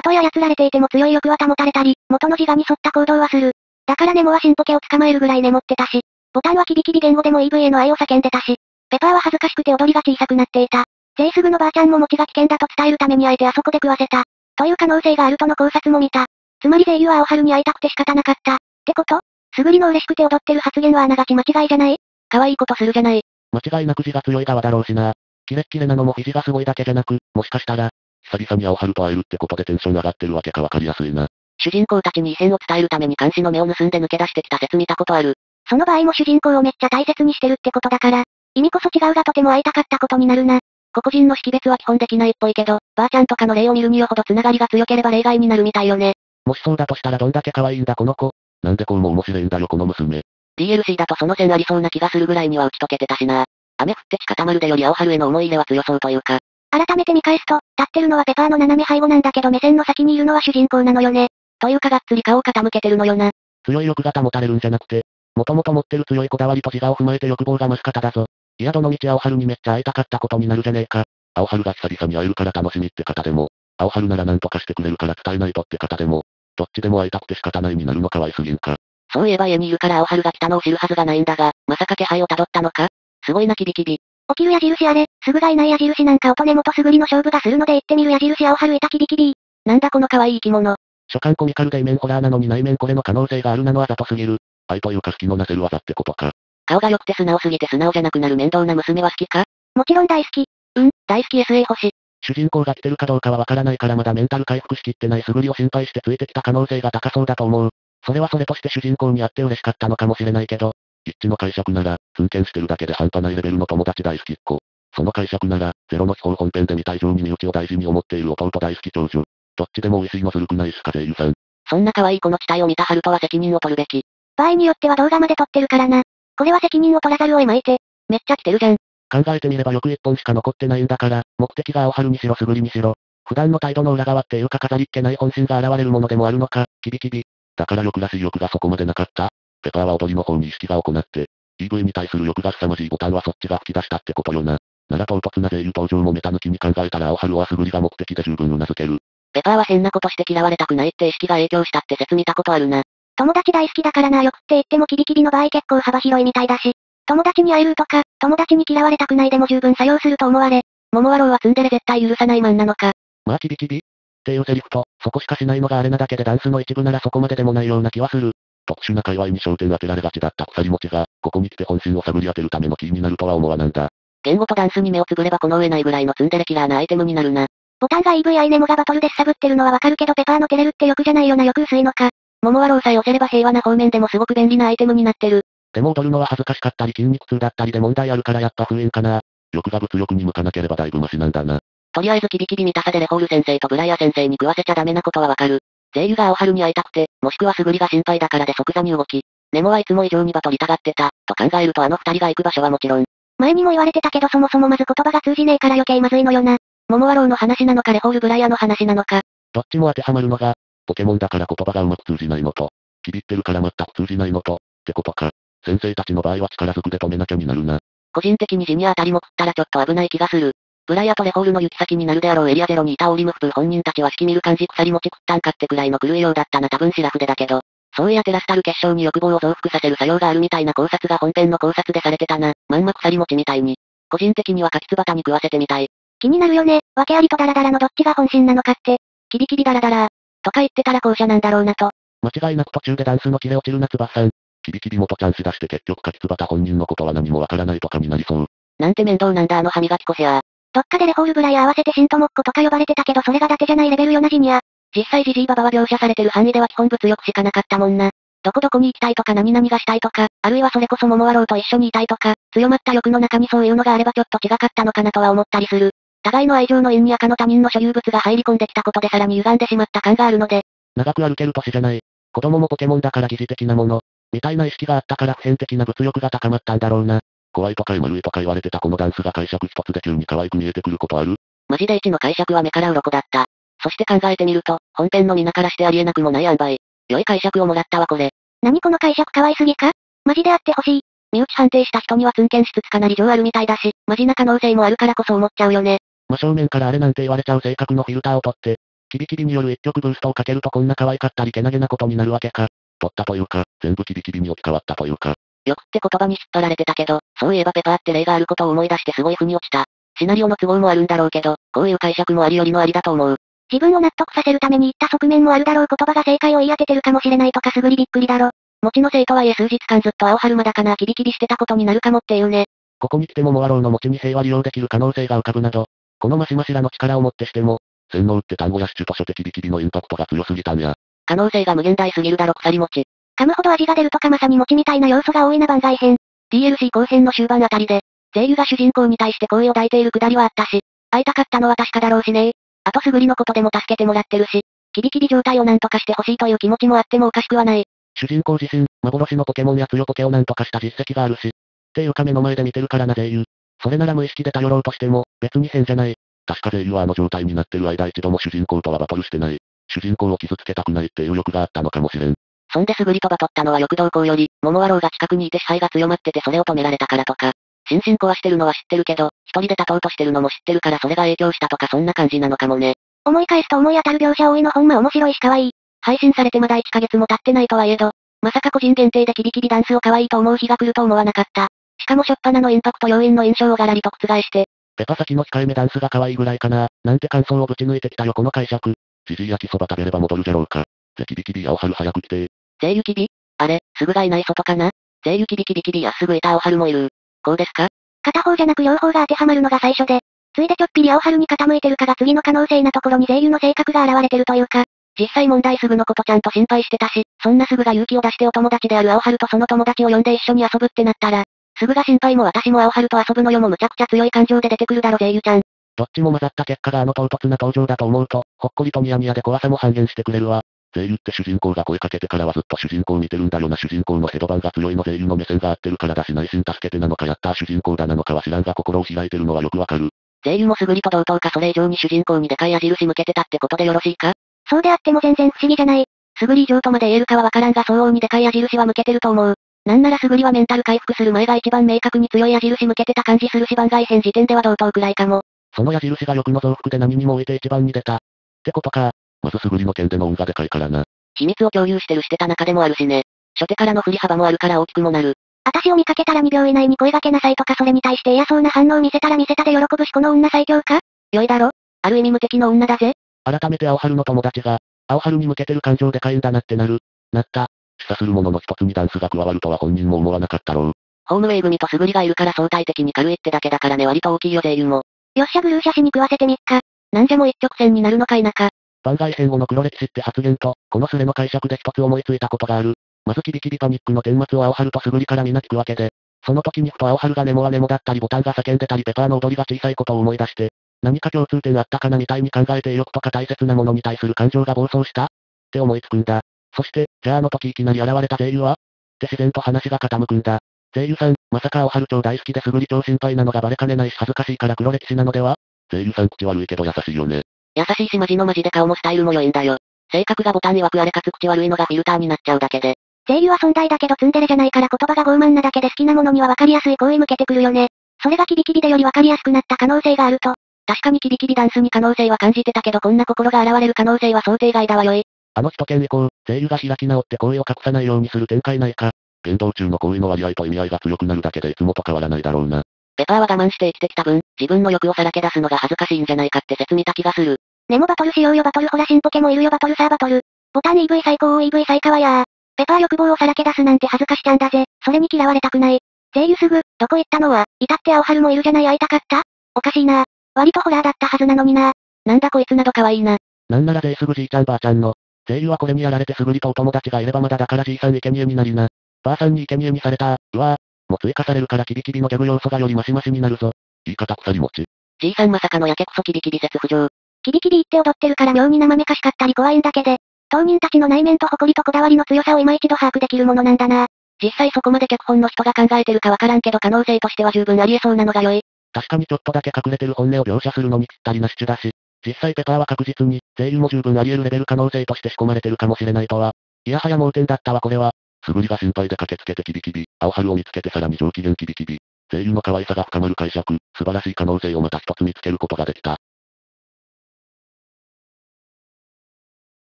たとえ操られていても強い欲は保たれたり、元の自我に沿った行動はする。だからネモはシンポケを捕まえるぐらい眠ってたし、ボタンはキビキビ言語でも EV への愛を叫んでたし、ペパーは恥ずかしくて踊りが小さくなっていた。ジェイスグのばあちゃんも餅が危険だと伝えるためにあえてあそこで食わせた。という可能性があるとの考察も見た。つまり声優は青春に会いたくて仕方なかった。ってこと？すぐりの嬉しくて踊ってる発言はあながち間違いじゃない？可愛いことするじゃない。間違いなく字が強い側だろうしな。キレッキレなのも肘がすごいだけじゃなく、もしかしたら、久々に青春と会えるってことでテンション上がってるわけかわかりやすいな。主人公たちに異変を伝えるために監視の目を盗んで抜け出してきた説見たことある。その場合も主人公をめっちゃ大切にしてるってことだから、意味こそ違うがとても会いたかったことになるな。個々人の識別は基本できないっぽいけど、ばあちゃんとかの例を見るによほどつながりが強ければ例外になるみたいよね。もしそうだとしたらどんだけ可愛いんだこの子。なんでこうも面白いんだよこの娘。DLC だとその線ありそうな気がするぐらいには打ち解けてたしな。雨降って地固まるでより青春への思い入れは強そうというか。改めて見返すと、立ってるのはペパーの斜め背後なんだけど目線の先にいるのは主人公なのよね。というかがっつり顔を傾けてるのよな。強い欲が保たれるんじゃなくて、もともと持ってる強いこだわりと自我を踏まえて欲望が増す方だぞ。いやどの道青春にめっちゃ会いたかったことになるじゃねえか。青春が久々に会えるから楽しみって方でも、青春なら何とかしてくれるから伝えないとって方でも、どっちでも会いたくて仕方ないになるの可愛すぎんか。そういえば家にいるから青春が来たのを知るはずがないんだが、まさか気配を辿ったのか？すごいなキビキビ。起きる矢印あれ、すぐがいない矢印なんか音根元すぐりの勝負がするので言ってみる矢印青春いたキビキビなんだこの可愛い生き物。初感コミカルでイメンホラーなのに内面これの可能性があるなのはざとすぎる。愛というか好きのなせる技ってことか。顔が良くて素直すぎて素直じゃなくなる面倒な娘は好きかもちろん大好き。うん、大好き SA 星。主人公が来てるかどうかはわからないからまだメンタル回復しきってない素振りを心配してついてきた可能性が高そうだと思う。それはそれとして主人公に会って嬉しかったのかもしれないけど、一致の解釈なら、通見してるだけで半端ないレベルの友達大好きっ子。その解釈なら、ゼロの秘宝本編で見た以上に身内を大事に思っている弟大好き長女。どっちでも美味しいのずるくないしか声優さん。そんな可愛い子の地帯を見たハルトは責任を取るべき。場合によっては動画まで撮ってるからな。これは責任を取らざるを得まいて。めっちゃ来てるじゃん。考えてみればよく一本しか残ってないんだから、目的が青春にしろすぐりにしろ。普段の態度の裏側っていうか飾りっ気ない本心が現れるものでもあるのか、キビキビ。だから欲らしい欲がそこまでなかったペパーは踊りの方に意識が行って、EV に対する欲が凄まじいボタンはそっちが吹き出したってことよな。なら唐突な税油登場もメタ抜きに考えたら青春は素振りが目的で十分頷ける。ペパーは変なことして嫌われたくないって意識が影響したって説見たことあるな。友達大好きだからなよくって言ってもキビキビの場合結構幅広いみたいだし、友達に会えるとか、友達に嫌われたくないでも十分作用すると思われ、桃太郎はツンデレ絶対許さないマンなのか。まあキビキビっていうセリフと、そこしかしないのがあれなだけでダンスの一部ならそこまででもないような気はする。特殊な界隈に焦点当てられがちだった鎖持ちが、ここに来て本心を探り当てるためのキーになるとは思わなんだ。言語とダンスに目をつぶればこの上ないぐらいのツンデレキラーなアイテムになるな。ボタンが EVI ネモがバトルでサブってるのはわかるけどペパーの照れるって欲じゃないよな欲薄いのか。桃和郎さえ押せれば平和な方面でもすごく便利なアイテムになってる。でも踊るのは恥ずかしかったり筋肉痛だったりで問題あるからやっぱ封印かな。欲が物欲に向かなければだいぶマシなんだな。とりあえずキビキビ見たさでレホール先生とブライア先生に食わせちゃダメなことはわかる。税油が青春に会いたくて、もしくは素振りが心配だからで即座に動き、ネモはいつも以上にバトりたがってた、と考えるとあの二人が行く場所はもちろん。前にも言われてたけどそもそもまず言葉が通じねえから余計まずいのよな。桃和郎の話なのかレホールブライアの話なのか。どっちも当てはまるのが、ポケモンだから言葉がうまく通じないのと、キビってるから全く通じないのと、ってことか。先生たちの場合は力ずくで止めなきゃになるな。個人的にジニアあたりも食ったらちょっと危ない気がする。ブライアとレホールの行き先になるであろうエリアゼロにいたオーリムフプー本人たちは式見る感じ鎖持ち食ったんかってくらいの狂いようだったな多分シラフでだけど。そういやテラスタル結晶に欲望を増幅させる作用があるみたいな考察が本編の考察でされてたな。まんま鎖持ちみたいに。個人的にはカキツバタに食わせてみたい。気になるよね。訳ありとダラダラのどっちが本心なのかって。キビキビダラダラとか言ってたら後者なんだろうなと。間違いなく途中でダンスの切れ落ちる夏葉さん。キビキビ元チャンス出して結局カキツバタ本人のことは何もわからないとかになりそう。なんて面倒なんだあの歯磨き粉ヘア。どっかでレホールブライ合わせてシントモッコとか呼ばれてたけどそれが伊達じゃないレベルよなジニア。実際ジジイババは描写されてる範囲では基本物欲しかなかったもんな。どこどこに行きたいとか何々がしたいとか、あるいはそれこそ桃和郎と一緒にいたいとか、強まった欲の中にそういうのがあればちょっと違かったのかなとは思ったりする。互いの愛情の因に赤の他人の所有物が入り込んできたことでさらに歪んでしまった感があるので。長く歩ける年じゃない。子供もポケモンだから疑似的なもの。みたいな意識があったから普遍的な物欲が高まったんだろうな。怖いとか丸いとか言われてたこのダンスが解釈一つで急に可愛く見えてくることある？マジで一の解釈は目から鱗だった。そして考えてみると、本編の皆からしてありえなくもない塩梅。良い解釈をもらったわこれ。何この解釈可愛すぎか？マジであってほしい。身内判定した人にはツンケンしつつかなり情あるみたいだし、マジな可能性もあるからこそ思っちゃうよね。真正面からあれなんて言われちゃう性格のフィルターを取って、キビキビによる一曲ブーストをかけるとこんな可愛かったりけなげなことになるわけか。取ったというか、全部キビキビに置き換わったというか。よくって言葉に引っ張られてたけど、そういえばペパーって例があることを思い出してすごい腑に落ちた。シナリオの都合もあるんだろうけど、こういう解釈もありよりのありだと思う。自分を納得させるために言った側面もあるだろう言葉が正解を言い当ててるかもしれないとかすぐりびっくりだろ。持ちのせいとはいえ数日間ずっと青春まだかなキビキビしてたことになるかもっていうね。ここに来てもモアローの持ちに平和利用できる可能性が浮かぶなど、このマシマシらの力をもってしても、洗脳って単語やシチュと書でキビキビのインパクトが強すぎたんや。可能性が無限大すぎるだろ鎖餅。噛むほど味が出るとかまさに餅みたいな要素が多いな番外編。DLC 後編の終盤あたりで、声優が主人公に対して好意を抱いているくだりはあったし、会いたかったのは確かだろうしねあとすぐりのことでも助けてもらってるし、キビキビ状態をなんとかしてほしいという気持ちもあってもおかしくはない。主人公自身、幻のポケモンや強ポケをなんとかした実績があるし。っていうか目の前で見てるからな声優。それなら無意識で頼ろうとしても、別に変じゃない。確か声優はあの状態になってる間一度も主人公とはバトルしてない。主人公を傷つけたくないっていう欲があったのかもしれん。そんですぐりとバトったのは欲動向より、桃ロ郎が近くにいて支配が強まっててそれを止められたからとか。心身壊してるのは知ってるけど、一人で立とうとしてるのも知ってるからそれが影響したとかそんな感じなのかもね。思い返すと思い当たる描写多いのほんま面白いし可愛い。配信されてまだ1ヶ月も経ってないとはいえど、まさか個人限定でキビキビダンスを可愛いと思う日が来ると思わなかった。しかも初っ端のインパクト要因の印象をがらりと覆して。ペパ先の控えめダンスが可愛いぐらいかな、なんて感想をぶち抜いてきたよこの解釈。じじい焼きそば食べれば戻るじゃろうか。ぜキビキビ青春早く来て。ぜゆきびあれ、すぐがいない外かな？ぜゆきびキビキビやすぐいた青春もいる。こうですか？片方じゃなく両方が当てはまるのが最初で、ついでちょっぴり青春に傾いてるかが次の可能性なところに税油の性格が現れてるというか、実際問題すぐのことちゃんと心配してたし、そんなすぐが勇気を出してお友達である青春とその友達を呼んで一緒に遊ぶってなったら、すぐが心配も私も青春と遊ぶのよもむちゃくちゃ強い感情で出てくるだろ税油ちゃん。どっちも混ざった結果があの唐突な登場だと思うと、ほっこりとニヤニヤで怖さも半減してくれるわ。声優って主人公が声かけてからはずっと主人公見てるんだよな主人公のヘドバンが強いの声優の目線が合ってるからだし内心助けてなのかやった主人公だなのかは知らんが心を開いてるのはよくわかる。声優もすぐりと同等かそれ以上に主人公にでかい矢印向けてたってことでよろしいか？そうであっても全然不思議じゃない。すぐり以上とまで言えるかはわからんが相応にでかい矢印は向けてると思う。なんならすぐりはメンタル回復する前が一番明確に強い矢印向けてた感じするし番外編時点では同等くらいかも。その矢印が欲の増幅で何にも置いて一番に出た。ってことか。まずすぐりの剣での運がでかいからな。秘密を共有してるしてた中でもあるしね。初手からの振り幅もあるから大きくもなる。私を見かけたら2秒以内に声掛けなさいとかそれに対して嫌そうな反応を見せたら見せたで喜ぶしこの女最強か？良いだろある意味無敵の女だぜ。改めて青春の友達が、青春に向けてる感情でかいんだなってなる。なった。示唆するものの一つにダンスが加わるとは本人も思わなかったろう。ホームウェイ組と素振りがいるから相対的に軽いってだけだからね割と大きいよ税優も。よっしゃブルーシャシに食わせてみっか。なんじゃも一直線になるのか否か。番外編後の黒歴史って発言と、このスレの解釈で一つ思いついたことがある。まずキビキビパニックの顛末を青春と素振りからみな聞くわけで、その時にふと青春がネモはネモだったりボタンが叫んでたりペパーの踊りが小さいことを思い出して、何か共通点あったかなみたいに考えて意欲とか大切なものに対する感情が暴走したって思いつくんだ。そして、じゃああの時いきなり現れた声優はって自然と話が傾くんだ。声優さん、まさか青春超大好きで素振り超心配なのがバレかねないし恥ずかしいから黒歴史なのでは声優さん口悪いけど優しいよね。優しいしマジのマジで顔もスタイルも良いんだよ。性格がボタン曰くあれかつ口悪いのがフィルターになっちゃうだけで。声優は存在だけどツンデレじゃないから言葉が傲慢なだけで好きなものには分かりやすい行為向けてくるよね。それがキビキビでより分かりやすくなった可能性があると。確かにキビキビダンスに可能性は感じてたけどこんな心が現れる可能性は想定外だわよい。あの人件以降、声優が開き直って行為を隠さないようにする展開ないか。言動中の行為の割合と意味合いが強くなるだけでいつもと変わらないだろうな。ペパーは我慢して生きてきた分、自分の欲をさらけ出すのが恥ずかしいんじゃないかって説見た気がする。ネモバトルしようよバトルほら新ポケもいるよバトルさあバトル。ボタン EV 最高 EV 最下はやー。ペパー欲望をさらけ出すなんて恥ずかしちゃんだぜ。それに嫌われたくない。声優すぐ、どこ行ったのは、いたって青春もいるじゃない会いたかったおかしいな。割とホラーだったはずなのにな。なんだこいつなど可愛いな。なんならぜいすぐじいちゃんばあちゃんの。声優はこれにやられてすぐりとお友達がいればまだだからじいさん生贄になりな。ばあさんに生贄にされたうわぁ。も追加されるからキビキビのギャグ要素がよりマシマシになるぞ。言い方鎖持ち。じいさんまさかのやけくそキビキビ説浮上。キビキビ言って踊ってるから妙に生めかしかったり怖いんだけで、当人たちの内面と誇りとこだわりの強さを今一度把握できるものなんだな。実際そこまで脚本の人が考えてるかわからんけど可能性としては十分ありえそうなのが良い。確かにちょっとだけ隠れてる本音を描写するのにぴったりなシチュだし、実際ペパーは確実に、声優も十分あり得るレベル可能性として仕込まれてるかもしれないとは。いやはや盲点だったわこれは。素振りが心配で駆けつけてキビキビ、青春を見つけてさらに上機嫌キビキビ。声優の可愛さが深まる解釈、素晴らしい可能性をまた一つ見つけることができた。